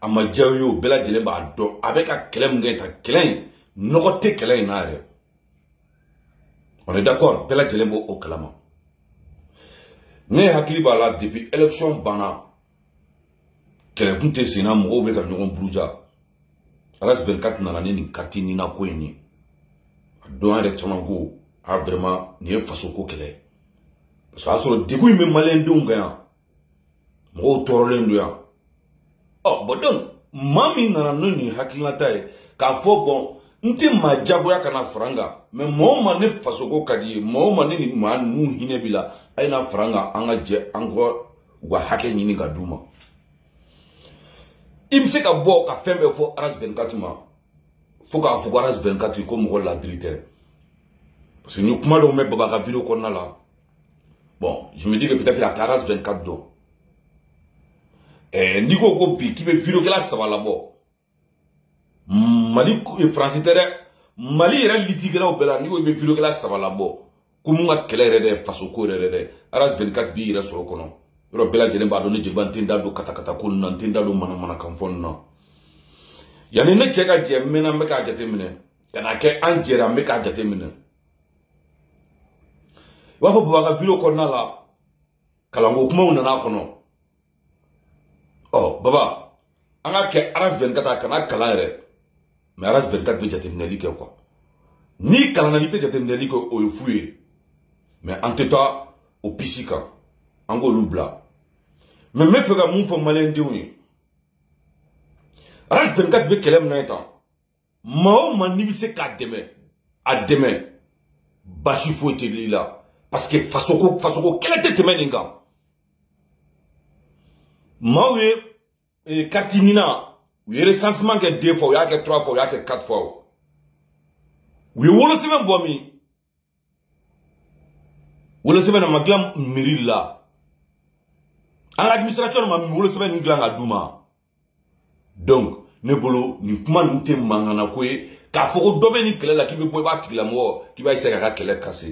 a ma diya ye o bɛɛ lajɛlen b'a dɔn a bɛ ka kɛlɛ min kɛ ta kɛlɛ in nɔgɔ tɛ kɛlɛ in na yɛrɛ on est d'accord bɛɛ lajɛlen b'o o kalama ne hakili b'a la depuis élection banna kɛlɛkun tɛ senna mɔgɔw bɛ ka ɲɔgɔn buruja alas 24 nana ni nin kariti nina ko in ye a dɔn yɛrɛ caman ko a vraiment nin ye faso ko kɛlɛ ye parce que a y'a sɔrɔ degun in bɛ maliyɛndenw kan yan mɔgɔw tɔɔrɔlen don yan ɔ bɔn donc maa min nana n'o nin hakilinata ye k'a fɔ bɔn n tɛ maa jagoya kana fara n kan mɛ mɔgɔ ma ne fasoko ka di ye mɔgɔ ma ne ni maa ninnu hinɛ b'i la a ye na fara n kan an ka jɛ an ka u ka hakɛ ɲini ka d'u ma i bɛ se ka bɔ ka fɛn bɛɛ fɔ aras 24 ma fo k'a fɔ ko aras 24 ko mɔgɔ ladiri tɛ parce que ni kuma dɔw bɛ baba ka video kɔnɔna la Bon, je me dis que peut-être la Taras 24 don. Eh, n'i ko ko bi k'i bɛ vidéokɛla saba labɔ mali faransi tɛ dɛ mali yɛrɛ litigɛlaw bɛɛ la n'i ko i bɛ vidéokɛla saba labɔ ko mun ka kɛlɛ yɛrɛ dɛ faso ko yɛrɛ dɛ aras 24 b'i yɛrɛ sɔrɔ kɔnɔ yɔrɔ bɛɛ lajɛlen b'a dɔn ne jeliba n tɛ n da don katakata ko ninnu na n tɛ n da don manamanakan fɔ ninnu na yanni ne cɛ ka jɛ n mɛnna n bɛ k'a jateminɛ ka n'a kɛ an jɛra n bɛ k'a jateminɛ i b'a fɔ baba ka video kɔnɔna la kalanko kumaw nana a kɔnɔ ɔ baba an ka kɛ aras 24 a kana kalan yɛrɛ mɛ aras 24 bɛ jateminɛli kɛ kuwa n'i kalanna n'i tɛ jateminɛli kɛ o ye fu ye mɛ an tɛ taa o pisi kan an k'olu bila mɛ n bɛ fɛ ka mun fɔ maliyɛndenw ye aras 24 bɛ kɛlɛ min na ye tan maa o maa n'i bɛ se k'a dɛmɛ a dɛmɛ basi foyi tɛ i la parce que fasoko fasoko kɛlɛ tɛ tɛmɛ nin kan maaw ye eh, kariti ɲinan u ye resansiman kɛ den fɔ u y'a kɛ tura fɔ u y'a kɛ kati fɔ u ye wolosɛbɛn bɔ min wolosɛbɛn na ma dilan miiri la an ka administration ma wolosɛbɛn nin dilan ka d'u ma donc ne bolo nin kuma ninnu tɛ mankana ko ye k'a fɔ ko dɔ bɛ nin kɛlɛ la k'i bɛ bɔ i b'a tigilamɔgɔ k'i b'a essayer k'a ka kɛlɛ kase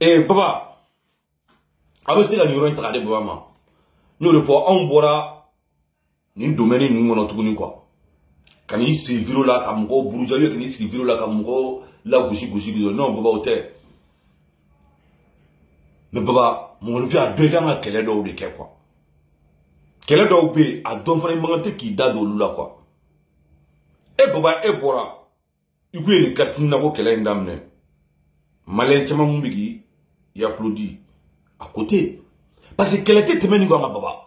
ee eh, baba a bɛ se ka nin yɔrɔ in ta ka di baba ma n y'o de fɔ anw bɔra nin domɛni ninnu kɔnɔ tuguni kuwa ka n'i sigi viro la ka mɔgɔw buruja ye ka n'i sigi viro la ka mɔgɔw lagosi gosi gosi non baba o tɛ mɛ baba mɔgɔninfin a bɛɛ kan ka kɛlɛ dɔw de kɛ kuwa kɛlɛ dɔw bɛ yen a dɔn fana i man kan tɛ k'i da don olu la kuwa e baba e bɔra i ko ye nin kariti na ko kɛlɛ in daminɛ maliyɛn caman kun bɛ k'i yakulodi a ko tɛ yen parce que kɛlɛ tɛ tɛmɛ nin kan ka baba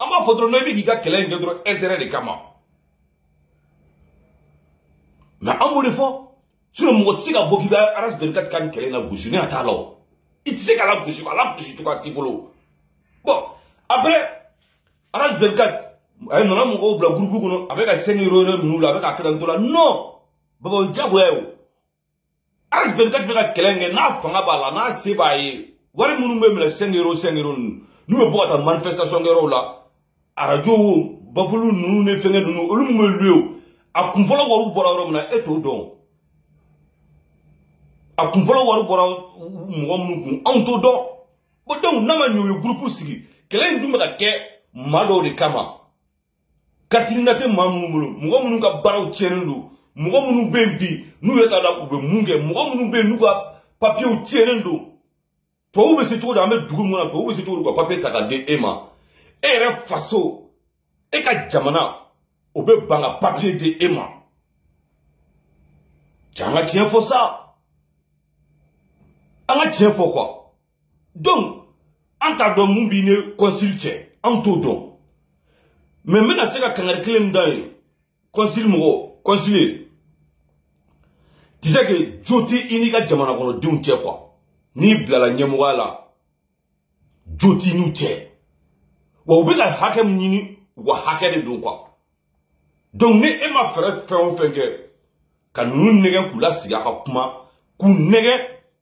an b'a fɔ dɔrɔn n'o bɛ k'i ka kɛlɛ in kɛ dɔrɔn intérêt de kama mɛ an b'o de fɔ sinɔn mɔgɔ tɛ se ka bɔ k'i bɛ aras deli ka taa nin kɛlɛ in na gosi ne ka t'a la o i tɛ se ka la gosi a la gosi cogoya t'i bolo bɔn après aras deli ka a nana mɔgɔw bila gurupu kɔnɔ a bɛ ka sɛni yɔrɔ yɔrɔ ninnu la a bɛ ka kɛ tan ni tɔ la non baba o ye diyagoya ye o. asbeli ka tun bɛ ka kɛlɛ kɛ n'a fanga b'a la n'a se b'a ye wari minnu bɛ minɛ sɛngero sɛngero ninnu n'u bɛ bɔ ka taa manifestation kɛyɔrɔw la arajo wo bafulu ninnu ni fɛngɛ ninnu olu minnu bɛ luye o a kun fɔlɔ wariw bɔra yɔrɔ min na e t'o dɔn a kun fɔlɔ wari bɔra mɔgɔ minnu kun anw t'o dɔn bon donc n'a ma ɲɛ u ye gurupu sigi kɛlɛ in dun bɛ ka kɛ maa dɔw de kama katirinda tɛ maa minnu bolo mɔgɔ minnu ka baaraw tiɲɛnen don mɔgɔ minnu bɛ yen bi n'u yɛrɛ t'a dɔn u bɛ mun kɛ mɔgɔ minnu bɛ yen n'u ka papiyew tiɲɛnen don tubabuw bɛ se cogo di an bɛ dugu min na tubabuw bɛ se cogo di ka papiye ta ka di e ma e yɛrɛ faso e ka jamana o bɛ ban ka papiye di e ma ja an ka tiɲɛ fɔ sa an ka tiɲɛ fɔ kuwa donc an t'a dɔn mun b'i ne kɔnsili cɛ anw t'o dɔn mɛ n bɛna se ka kangari kelen min da ye kɔnsili mɔgɔ kɔnsile tɛ se ke jo tɛ i n'i ka jamana kɔnɔdenw cɛ kuwa n'i bilala ɲɛmɔgɔya la jo t'i n'u cɛ wa u bɛ ka hakɛ min ɲini u ka hakɛ de don kuwa donc ni e ma fɛɛrɛ fɛn o fɛn kɛ ka ninnu nɛgɛ k'u lasigi a ka kuma k'u nɛgɛ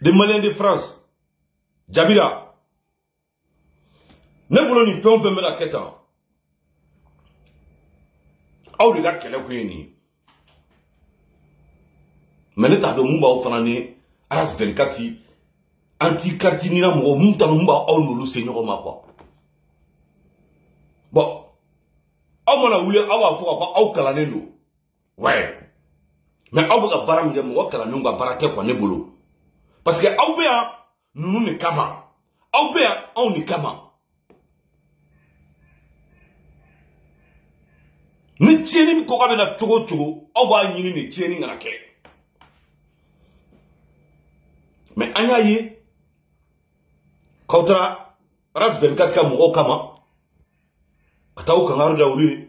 les Maliens de France Jabira ne bolo nin fɛn o fɛn bɛ ka kɛ tan aw de ka kɛlɛ kun ye nin ye mɛ ne t'a dɔn mun b'aw fana ni aras 24 anti kariti nina mɔgɔ mun t'a dɔn mun b'aw n'olu se ɲɔgɔn ma kuwa bɔn aw mana wuli aw b'a fɔ ka fɔ aw kalannen don ouais mais aw bɛ ka baara min kɛ mɔgɔ kalannenw ka baara tɛ quoi ne bolo parce que aw bɛ yan ninnu de kama aw bɛ yan anw de kama ni tiɲɛni bɛ kɔkɔ bɛ na cogo o cogo aw b'a ɲini de tiɲɛni kana kɛ mɛ an y'a ye k'aw taara ras 24 ka mɔgɔw kama ka taa aw kangari da olu ye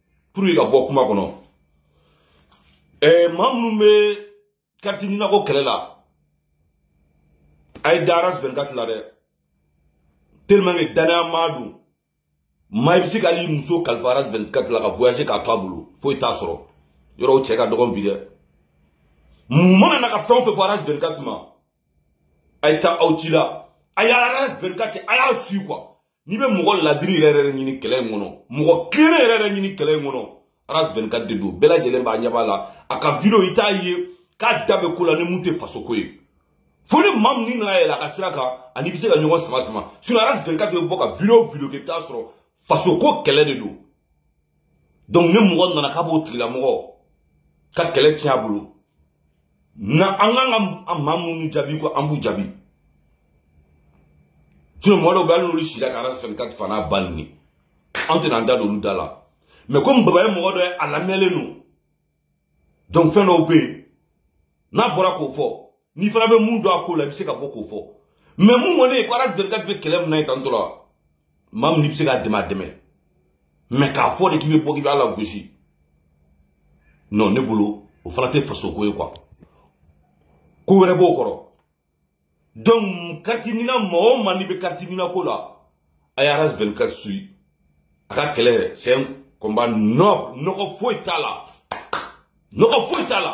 pour que ka bɔ kuma kɔnɔ ɛɛ eh, maa minnu bɛ kariti ɲinako kɛlɛ la a ye da aras 24 la dɛ tellement que danaya maa don maa i bɛ se k'ale muso kalifa aras 24 la ka voyager k'a to a bolo foyi t'a sɔrɔ yɔrɔ o cɛ ka dɔgɔn bi dɛ mun mana na ka fɛn o fɛn fɔ aras 24 ma a ye taa aw ci la a y'a aras 24 a y'a su quoi n'i bɛ mɔgɔ ladiri yɛrɛ yɛrɛ ɲini kɛlɛ in kɔnɔ mɔgɔ kelen yɛrɛ yɛrɛ ɲini kɛlɛ in kɔnɔ aras 24 de don bɛɛ lajɛlen b'a ɲɛ b'a la a ka video i t'a ye k'a da bɛ ko la ni mun tɛ faso ko ye fo ni maa min nana yɛlɛ a ka sira kan ani bɛ se ka ɲɔgɔn sama sama sinɔn aras 24 bɛ bɔ ka video video kɛ i bɛ t'a sɔrɔ faso ko kɛlɛ de don donc ni mɔgɔ nana k'a b'o tigilamɔgɔ ka kɛlɛ tiɲɛ a bolo na an kan ka maa minnu jaabi ko an b'u jaabi sinɔn mɔgɔ dɔw bɛ hali n'olu sira ka ala sɔnni ka fana n'a ba ninnu an tɛna an da don olu da la mɛ komi baba ye mɔgɔ dɔ ye a lamɛnlen don donc fɛn dɔw bɛ yen n'a bɔra k'o fɔ n'i fana bɛ mun dɔn a ko la i bɛ se ka bɔ k'o fɔ mɛ mun kɔni ye ko ala deli ka bɛ kɛlɛ min na ye tantɔ la maa min bɛ se k'a dɛmɛ a dɛmɛ mɛ k'a fɔ de k'i bɛ bɔ k'i b'a la gosi non ne bolo o fana tɛ faso ko ye kuwa ko wɛrɛ b'o kɔrɔ donc karitinina mɔgɔ o maa n'i bɛ karitinina ko la a ye aras 24 suyi a ka kɛlɛ sɛn kɔnba nɔgɔ foyi t'a la nɔgɔ foyi t'a la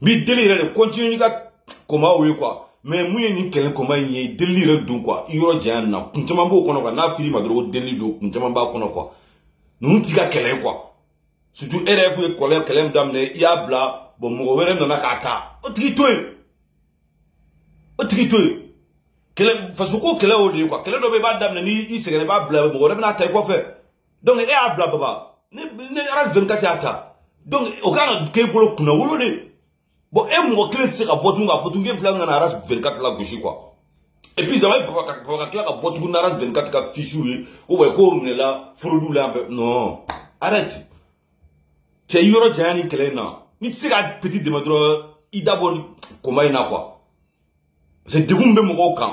n b'i deli yɛrɛ de continue n'i ka komaw ye quoi mais mun ye nin kɛlɛ koma in ye delili yɛrɛ don quoi i yɔrɔ janya nin na kun caman b'o kɔnɔ quoi n'a fili ma dɔrɔn ko delili don kun caman b'a kɔnɔ quoi ninnu t'i ka kɛlɛ ye quoi surtout e yɛrɛ kun ye kɔlɛ kɛlɛ min daminɛ i y'a bila bɔn mɔgɔ wɛrɛ nana k'a ta o tigi to yen o tigi to yen kɛlɛ fasoko kɛlɛ y'o de ye kuwa kɛlɛ dɔ bɛ i b'a daminɛ n'i sɛgɛnna i b'a bila mɔgɔ wɛrɛ bɛna ta i kɔfɛ donc e y'a bila baba ne ne aras don ka t'a ta donc o ka kan ka k'e bolo kunna wolo de bon e mɔgɔ kelen tɛ se ka bɔ tun k'a fɔ tun k'e bila nana aras don ka tila gosi quoi et puis zama baba ka baba ka tila ka bɔ tun na aras don ka tila fichiw ye ko wa k'o minɛla forodiw la an fɛ non arrête cɛ i yɔrɔ janya ni kɛlɛ in na n'i tɛ se ka petit dɛmɛ dɔrɔn i da bɔ koma in na quoi parce que degun bɛ mɔgɔw kan